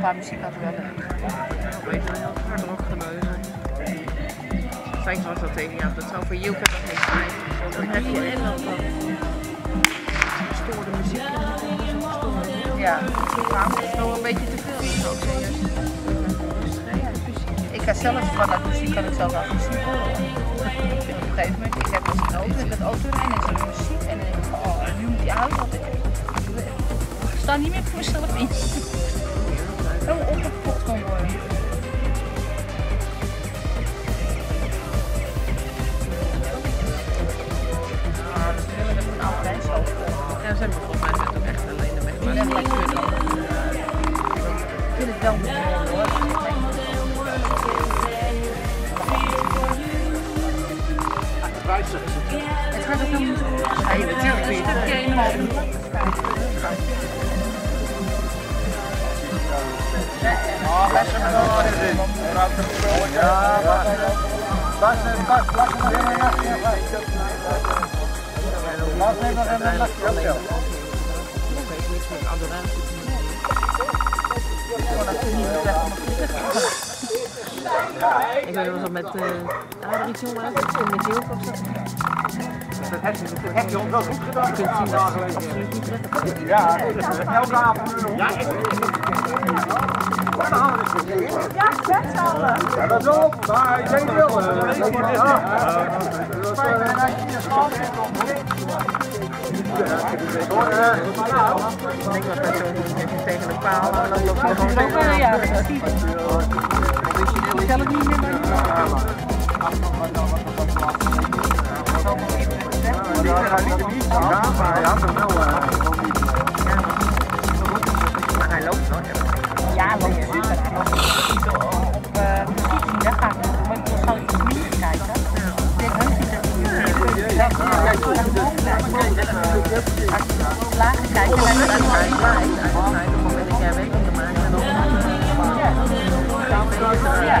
qua muziek had wel leuk. Weet wel, hard rock geneuzel. Fijn was dat tegen jou, dat zou voor Jilke dat niet zijn. Dan heb je in Engeland dan gestoorde muziek het. Ja. Het is nog een beetje te veel. Ik zou zeggen, Ik ga zelf van dat muziek kan ik zelf wel muziek horen. Ik vind op een gegeven moment, ik heb dus een auto, met autorijden en zo'n muziek en dan denk ik, oh, nu moet die auto altijd. Ik sta niet meer voor mezelf in. Zo opgefokt kan worden. Ah, dat is een. Ja, hebben volgens mij net ook echt alleen de weg. Maar Ja, dat ook. Ik vind het wel mooi hoor. Het gaat ook Ja, natuurlijk niet. stukje helemaal. Nog heeft Ik weet wel eens met uh, jongen uit, met Jilke of zo. Dat heb je, ons wel goed gedaan. Je kunt zien dat ze absoluut niet prettig vinden. Ja, elke avond een hond. Ja, Ja, dat is wel, maar ik denk wel. dat ja. Ik denk dat zo'n tegen de paal en dan loopt hij gewoon wel, ja. Ik tel het niet meer bij. Ja, maar hem wel. Ja, want super. Op eh, muziek zien, daar ga ik nog. Maar ik ik eens niet kijken. Ik denk, niet dat Als je kijkt, dan je. Op het moment dat jij weet te maken en Ja.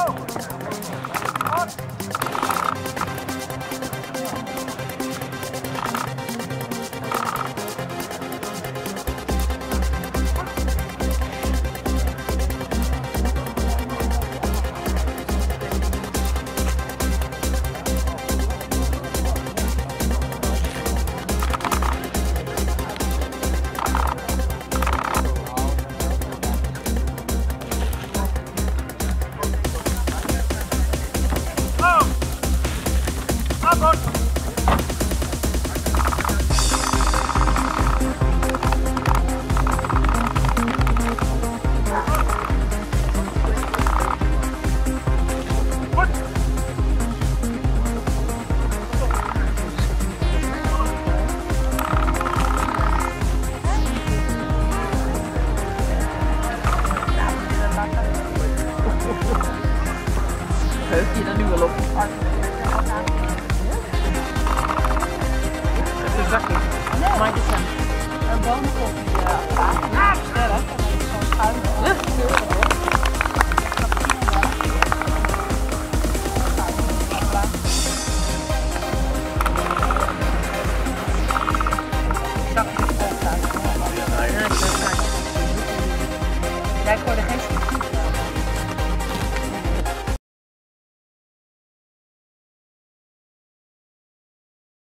Oh. Up. heug je dan nu wel op? Het is zakje. Nee. Maar het een boom ja, die uh, sterk.